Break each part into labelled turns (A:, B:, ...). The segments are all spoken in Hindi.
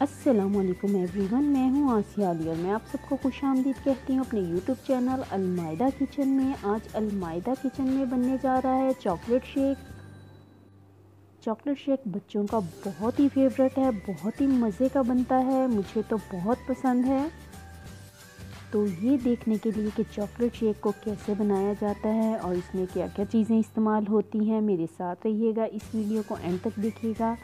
A: असलम एवरीवन मैं हूँ आसिया अली और मैं आप सबको खुश आमदीद कहती हूँ अपने यूट्यूब चैनल अलमायदा किचन में। आज अलमायदा किचन में बनने जा रहा है चॉकलेट शेक चॉकलेट शेक बच्चों का बहुत ही फेवरेट है, बहुत ही मज़े का बनता है, मुझे तो बहुत पसंद है। तो ये देखने के लिए कि चॉकलेट शेक को कैसे बनाया जाता है और इसमें क्या क्या चीज़ें इस्तेमाल होती हैं, मेरे साथ रहिएगा, इस वीडियो को एंड तक देखिएगा।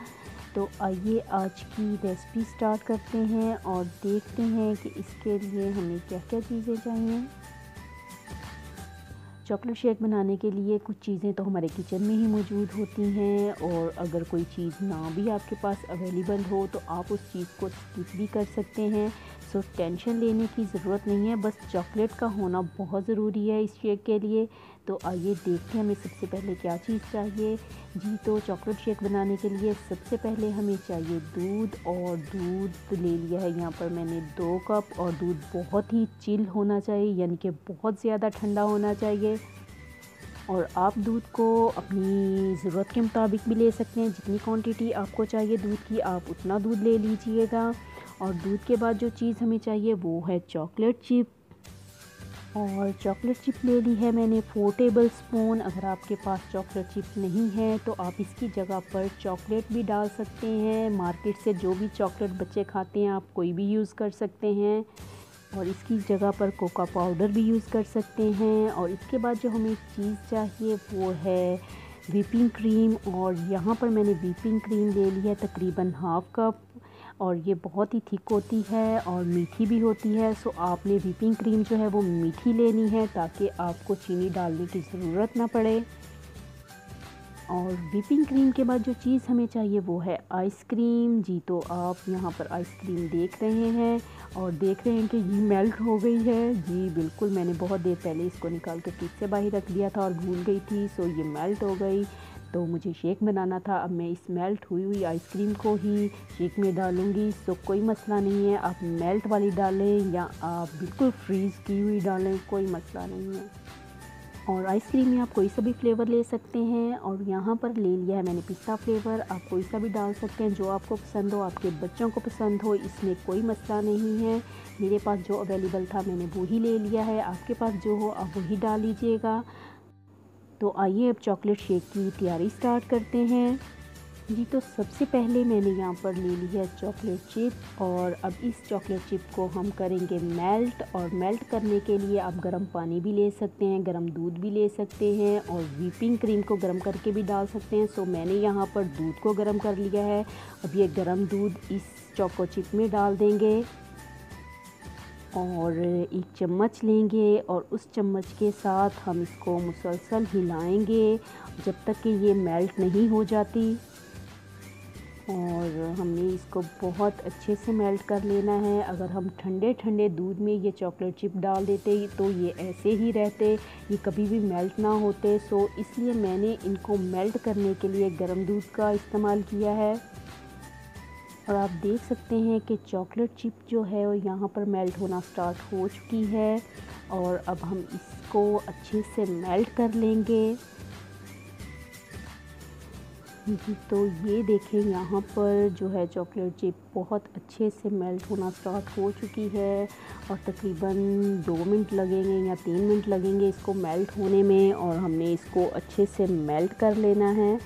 A: तो आइए आज की रेसिपी स्टार्ट करते हैं और देखते हैं कि इसके लिए हमें क्या क्या चीज़ें चाहिए। चॉकलेट शेक बनाने के लिए कुछ चीज़ें तो हमारे किचन में ही मौजूद होती हैं और अगर कोई चीज़ ना भी आपके पास अवेलेबल हो तो आप उस चीज़ को स्किप भी कर सकते हैं। सो टेंशन लेने की ज़रूरत नहीं है, बस चॉकलेट का होना बहुत ज़रूरी है इस शेक के लिए। तो आइए देखते हैं हमें सबसे पहले क्या चीज़ चाहिए। जी तो चॉकलेट शेक बनाने के लिए सबसे पहले हमें चाहिए दूध और दूध ले लिया है। यहाँ पर मैंने दो कप और दूध बहुत ही चिल होना चाहिए, यानी कि बहुत ज़्यादा ठंडा होना चाहिए। और आप दूध को अपनी ज़रूरत के मुताबिक भी ले सकते हैं। जितनी क्वांटिटी आपको चाहिए दूध की, आप उतना दूध ले लीजिएगा। और दूध के बाद जो चीज़ हमें चाहिए वो है चॉकलेट चिप। और चॉकलेट चिप ले ली है मैंने फोर टेबल स्पून अगर आपके पास चॉकलेट चिप नहीं है तो आप इसकी जगह पर चॉकलेट भी डाल सकते हैं। मार्केट से जो भी चॉकलेट बच्चे खाते हैं, आप कोई भी यूज़ कर सकते हैं। और इसकी जगह पर कोका पाउडर भी यूज़ कर सकते हैं। और इसके बाद जो हमें चीज़ चाहिए, वो है व्हिपिंग क्रीम और यहाँ पर मैंने व्हिपिंग क्रीम ले ली है, तकरीबन हाफ़ कप और ये बहुत ही थिक होती है और मीठी भी होती है। सो आपने व्हिपिंग क्रीम जो है वो मीठी लेनी है ताकि आपको चीनी डालने की ज़रूरत ना पड़े। और व्हिपिंग क्रीम के बाद जो चीज़ हमें चाहिए वो है आइसक्रीम जी तो आप यहाँ पर आइसक्रीम देख रहे हैं और देख रहे हैं कि ये मेल्ट हो गई है। जी बिल्कुल, मैंने बहुत देर पहले इसको निकाल के फ्रिज से बाहर रख दिया था और भूल गई थी, सो ये मेल्ट हो गई। तो मुझे शेक बनाना था। अब मैं इस मेल्ट हुई हुई आइसक्रीम को ही शेक में डालूँगी। सो कोई मसला नहीं है। आप मेल्ट वाली डालें या आप बिल्कुल फ्रीज़ की हुई डालें, कोई मसला नहीं है। और आइसक्रीम में आप कोई सा भी फ्लेवर ले सकते हैं। और यहाँ पर ले लिया है मैंने पिस्ता फ्लेवर आप कोई सा भी डाल सकते हैं जो आपको पसंद हो, आपके बच्चों को पसंद हो, इसमें कोई मसला नहीं है। मेरे पास जो अवेलेबल था, मैंने वो ही ले लिया है। आपके पास जो हो, आप वही डाल लीजिएगा। तो आइए अब चॉकलेट शेक की तैयारी स्टार्ट करते हैं। जी तो सबसे पहले मैंने यहाँ पर ले ली है चॉकलेट चिप और अब इस चॉकलेट चिप को हम करेंगे मेल्ट और मेल्ट करने के लिए आप गर्म पानी भी ले सकते हैं, गर्म दूध भी ले सकते हैं और व्हीपिंग क्रीम को गर्म करके भी डाल सकते हैं। सो मैंने यहाँ पर दूध को गर्म कर लिया है। अब ये गर्म दूध इस चॉको चिप में डाल देंगे। और एक चम्मच लेंगे और उस चम्मच के साथ हम इसको मुसलसल हिलाएँगे जब तक कि ये मेल्ट नहीं हो जाती। और हमने इसको बहुत अच्छे से मेल्ट कर लेना है। अगर हम ठंडे ठंडे दूध में ये चॉकलेट चिप डाल देते तो ये ऐसे ही रहते। ये कभी भी मेल्ट ना होते, सो इसलिए मैंने इनको मेल्ट करने के लिए गर्म दूध का इस्तेमाल किया है। और आप देख सकते हैं कि चॉकलेट चिप जो है वो यहाँ पर मेल्ट होना स्टार्ट हो चुकी है और अब हम इसको अच्छे से मेल्ट कर लेंगे। जी तो ये देखें, यहाँ पर जो है चॉकलेट चिप बहुत अच्छे से मेल्ट होना स्टार्ट हो चुकी है और तकरीबन दो मिनट लगेंगे या तीन मिनट लगेंगे इसको मेल्ट होने में और हमने इसको अच्छे से मेल्ट कर लेना है।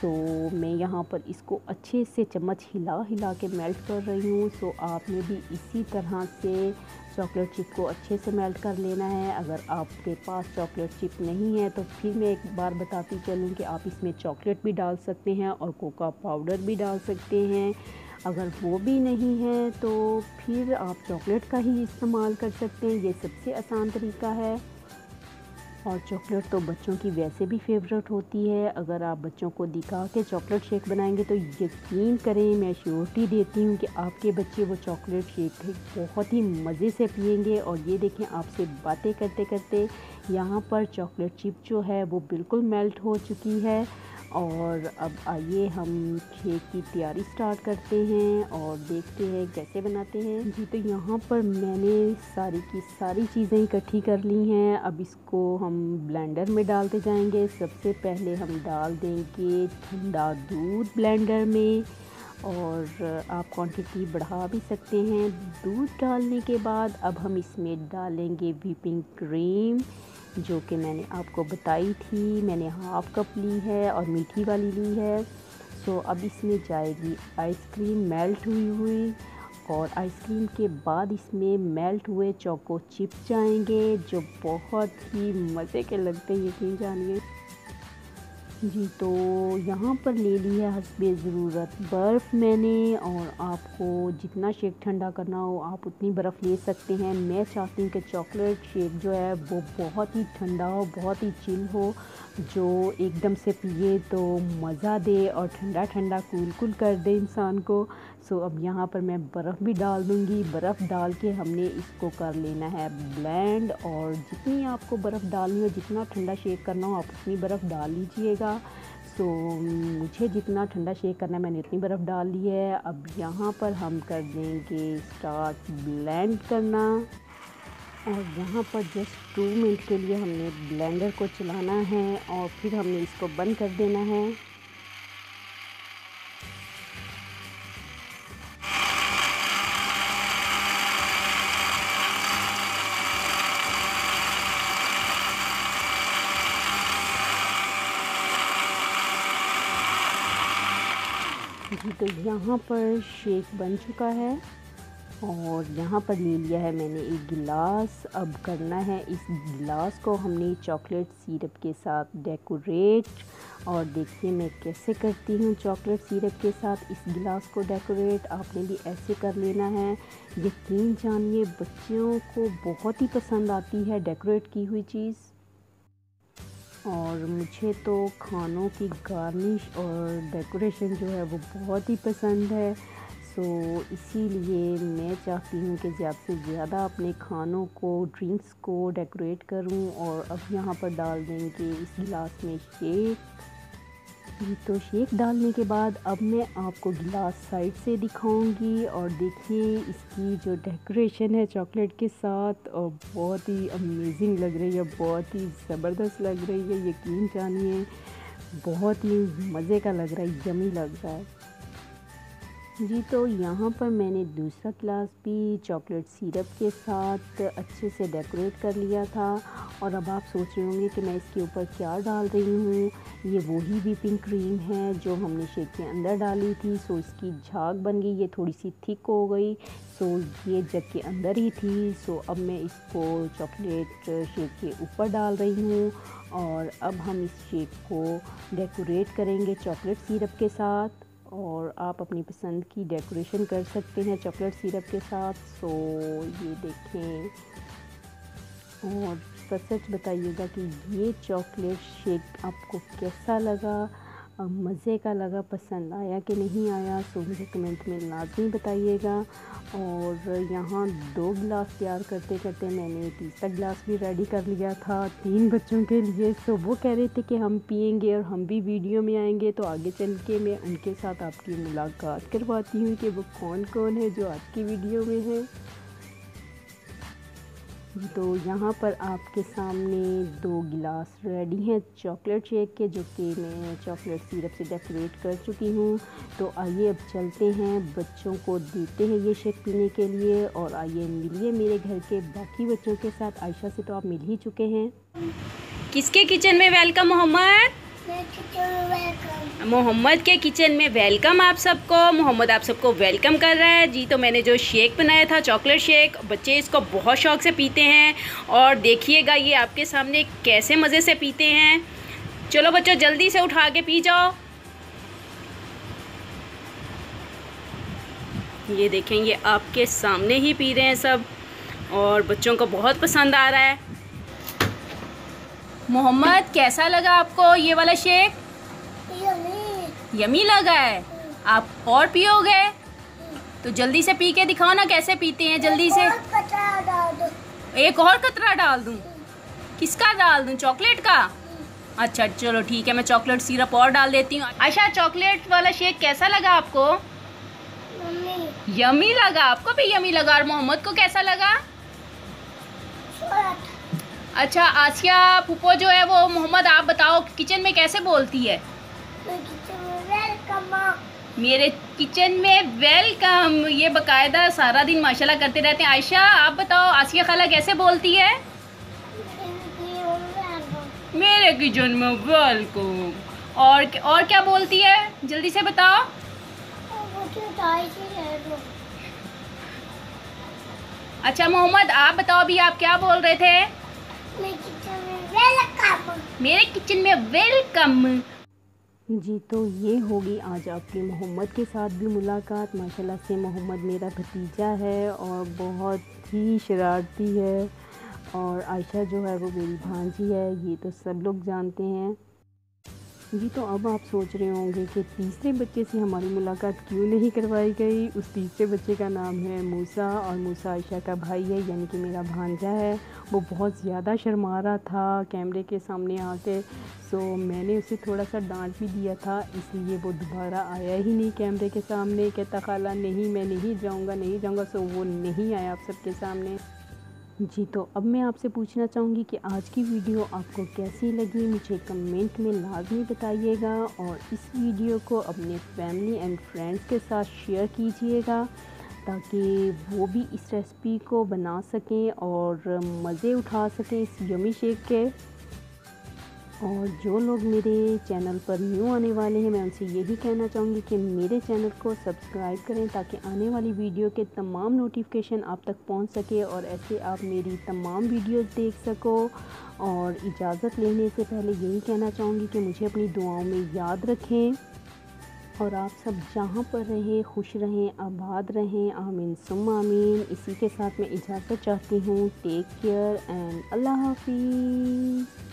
A: सो मैं यहाँ पर इसको अच्छे से चम्मच हिला हिला के मेल्ट कर रही हूँ। सो आपने भी इसी तरह से चॉकलेट चिप को अच्छे से मेल्ट कर लेना है। अगर आपके पास चॉकलेट चिप नहीं है तो फिर मैं एक बार बताती चलूँ कि आप इसमें चॉकलेट भी डाल सकते हैं और कोका पाउडर भी डाल सकते हैं। अगर वो भी नहीं है तो फिर आप चॉकलेट का ही इस्तेमाल कर सकते हैं। ये सबसे आसान तरीका है। और चॉकलेट तो बच्चों की वैसे भी फेवरेट होती है। अगर आप बच्चों को दिखा के चॉकलेट शेक बनाएँगे तो यकीन करें, मैं श्योरिटी देती हूँ कि आपके बच्चे वो चॉकलेट शेक बहुत ही मज़े से पियेंगे। और ये देखें, आपसे बातें करते करते यहाँ पर चॉकलेट चिप जो है वो बिल्कुल मेल्ट हो चुकी है। और अब आइए हम केक की तैयारी स्टार्ट करते हैं और देखते हैं कैसे बनाते हैं। जी तो यहाँ पर मैंने सारी की सारी चीज़ें इकट्ठी कर ली हैं। अब इसको हम ब्लेंडर में डालते जाएँगे। सबसे पहले हम डाल देंगे ठंडा दूध ब्लेंडर में और आप क्वांटिटी बढ़ा भी सकते हैं दूध डालने के बाद। अब हम इसमें डालेंगे व्हीपिंग क्रीम जो कि मैंने आपको बताई थी, मैंने हाफ़ कप ली है और मीठी वाली ली है। सो अब इसमें जाएगी आइसक्रीम मेल्ट हुई हुई और आइसक्रीम के बाद इसमें मेल्ट हुए चौको चिप जाएँगे, जो बहुत ही मज़े के लगते हैं, यकीन जानिए। जी तो यहाँ पर ले ली है हसब ज़रूरत बर्फ़ मैंने और आपको जितना शेक ठंडा करना हो आप उतनी बर्फ़ ले सकते हैं। मैं चाहती हूँ कि चॉकलेट शेक जो है वो बहुत ही ठंडा हो, बहुत ही चिल हो। जो एकदम से पिए तो मज़ा दे और ठंडा ठंडा कूल कूल कर दे इंसान को। सो अब यहाँ पर मैं बर्फ़ भी डाल दूँगी। बर्फ़ डाल के हमने इसको कर लेना है ब्लेंड और जितनी आपको बर्फ़ डालनी हो, जितना ठंडा शेक करना हो, आप उतनी बर्फ़ डाल लीजिएगा। सो मुझे जितना ठंडा शेक करना है, मैंने उतनी बर्फ़ डाल ली है। अब यहाँ पर हम कर देंगे स्टार्ट ब्लेंड करना। और यहाँ पर जस्ट टू मिनट के लिए हमने ब्लेंडर को चलाना है और फिर हमने इसको बंद कर देना है। जी तो यहाँ पर शेक बन चुका है। और यहाँ पर ले लिया है मैंने एक गिलास। अब करना है इस गिलास को हमने चॉकलेट सिरप के साथ डेकोरेट। और देखिए मैं कैसे करती हूँ चॉकलेट सिरप के साथ इस गिलास को डेकोरेट। आपने भी ऐसे कर लेना है। यकीन जानिए बच्चों को बहुत ही पसंद आती है डेकोरेट की हुई चीज़। और मुझे तो खानों की गार्निश और डेकोरेशन जो है वो बहुत ही पसंद है। सो इसीलिए मैं चाहती हूँ कि ज़्यादा से ज़्यादा अपने खानों को ड्रिंक्स को डेकोरेट करूँ और अब यहाँ पर डाल देंगे इस गिलास में शेक तो शेक डालने के बाद अब मैं आपको गिलास साइड से दिखाऊँगी और देखिए इसकी जो डेकोरेशन है चॉकलेट के साथ, और बहुत ही अमेजिंग लग रही है, बहुत ही ज़बरदस्त लग रही है, यकीन जानिए, बहुत ही मज़े का लग रहा है यमी लग रहा है। जी तो यहाँ पर मैंने दूसरा क्लास भी चॉकलेट सिरप के साथ अच्छे से डेकोरेट कर लिया था और अब आप सोच रहे होंगे कि मैं इसके ऊपर क्या डाल रही हूँ। ये वही व्हिपिंग क्रीम है जो हमने शेक के अंदर डाली थी, सो इसकी झाग बन गई, ये थोड़ी सी थिक हो गई, सो ये जग के अंदर ही थी, सो अब मैं इसको चॉकलेट शेक के ऊपर डाल रही हूँ और अब हम इस शेक को डेकोरेट करेंगे चॉकलेट सिरप के साथ। और आप अपनी पसंद की डेकोरेशन कर सकते हैं चॉकलेट सिरप के साथ। सो ये देखें। और सच बताइएगा कि ये चॉकलेट शेक आपको कैसा लगा? मज़े का लगा पसंद आया कि नहीं आया सो मुझे कमेंट में लाजमी बताइएगा। और यहाँ दो गिलास तैयार करते करते मैंने तीसरा गिलास भी रेडी कर लिया था तीन बच्चों के लिए। सो वो कह रहे थे कि हम पियेंगे और हम भी वीडियो में आएँगे तो आगे चल के मैं उनके साथ आपकी मुलाकात करवाती हूँ कि वो कौन कौन है जो आज की वीडियो में है। तो यहाँ पर आपके सामने दो गिलास रेडी हैं चॉकलेट शेक के, जो कि मैं चॉकलेट सिरप से डेकोरेट कर चुकी हूँ। तो आइए अब चलते हैं, बच्चों को देते हैं ये शेक पीने के लिए। और आइए मिलिए मेरे घर के बाकी बच्चों के साथ। आयशा से तो आप मिल ही चुके हैं।
B: किसके किचन में वेलकम मोहम्मद? मोहम्मद के किचन में वेलकम आप सबको। मोहम्मद आप सबको वेलकम कर रहा है। जी तो मैंने जो शेक बनाया था, चॉकलेट शेक, बच्चे इसको बहुत शौक से पीते हैं। और देखिएगा ये आपके सामने कैसे मज़े से पीते हैं। चलो बच्चों, जल्दी से उठा के पी जाओ। ये देखें, ये आपके सामने ही पी रहे हैं सब। और बच्चों को बहुत पसंद आ रहा है। मोहम्मद कैसा लगा आपको ये वाला शेक? यमी यमी लगा है। आप और पियोगे? तो जल्दी से पी के दिखाओ ना कैसे पीते हैं जल्दी से। एक और कतरा डाल दूँ? किसका डाल दूँ चॉकलेट का? अच्छा चलो ठीक है मैं चॉकलेट सिरप और डाल देती हूँ। अच्छा चॉकलेट वाला शेक कैसा लगा आपको? यमी लगा आपको भी यमी लगा और मोहम्मद को कैसा लगा? अच्छा आसिया फूफो जो है वो मोहम्मद आप बताओ किचन में कैसे बोलती है? मेरे किचन में वेलकम ये बकायदा सारा दिन माशाल्लाह करते रहते हैं। आयशा आप बताओ आसिया खाला कैसे बोलती है? मेरे किचन में वेलकम और और क्या बोलती है? जल्दी से बताओ। अच्छा मोहम्मद आप बताओ अभी आप क्या बोल रहे थे? मेरे किचन में वेलकम
A: जी तो ये होगी आज आपकी मोहम्मद के साथ भी मुलाकात। माशाल्लाह से मोहम्मद मेरा भतीजा है और बहुत ही शरारती है। और आयशा जो है वो मेरी भांजी है, ये तो सब लोग जानते हैं। जी तो अब आप सोच रहे होंगे कि तीसरे बच्चे से हमारी मुलाकात क्यों नहीं करवाई गई? उस तीसरे बच्चे का नाम है मूसा और मूसा आयशा का भाई है, यानी कि मेरा भांजा है। वो बहुत ज़्यादा शर्मा रहा था कैमरे के सामने आके सो मैंने उसे थोड़ा सा डांट भी दिया था, इसलिए वो दोबारा आया ही नहीं कैमरे के सामने। कहता, खाला, नहीं, मैं नहीं जाऊँगा नहीं जाऊँगा। सो वो नहीं आया आप सबके सामने। जी तो अब मैं आपसे पूछना चाहूँगी कि आज की वीडियो आपको कैसी लगी? मुझे कमेंट में लाजमी बताइएगा और इस वीडियो को अपने फैमिली एंड फ्रेंड्स के साथ शेयर कीजिएगा ताकि वो भी इस रेसिपी को बना सकें और मज़े उठा सकें इस यमी शेक के। और जो लोग मेरे चैनल पर न्यू आने वाले हैं, मैं उनसे यही कहना चाहूँगी कि मेरे चैनल को सब्सक्राइब करें ताकि आने वाली वीडियो के तमाम नोटिफिकेशन आप तक पहुँच सके और ऐसे आप मेरी तमाम वीडियोस देख सको। और इजाज़त लेने से पहले यही कहना चाहूँगी कि मुझे अपनी दुआओं में याद रखें और आप सब जहाँ पर रहें, खुश रहें, आबाद रहें, आमीन सुम आमीन। इसी के साथ मैं इजाज़त चाहती हूँ। टेक केयर एंड अल्लाह हाफिज़